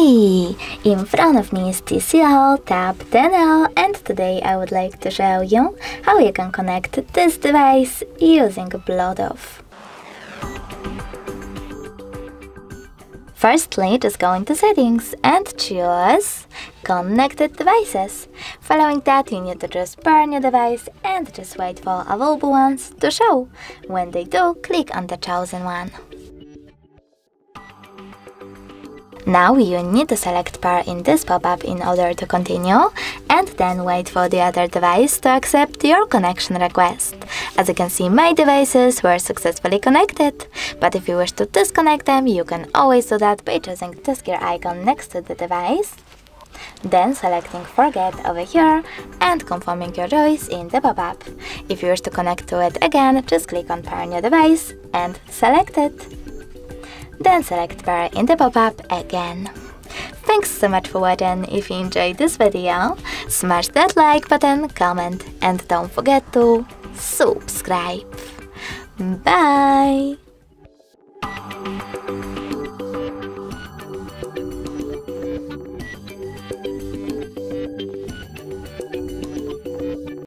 Hey! In front of me is TCL Tab 10L and today I would like to show you how you can connect this device using Bluetooth. Firstly, just go into settings and choose connected devices. Following that, you need to just pair your device and just wait for available ones to show. When they do, click on the chosen one. Now you need to select pair in this pop-up in order to continue and then wait for the other device to accept your connection request. As you can see my devices were successfully connected, but if you wish to disconnect them you can always do that by choosing this gear icon next to the device then selecting forget over here and confirming your choice in the pop-up. If you wish to connect to it again, just click on pair your device and select it then select pair in the pop-up again. Thanks so much for watching, if you enjoyed this video, smash that like button, comment and don't forget to subscribe. Bye!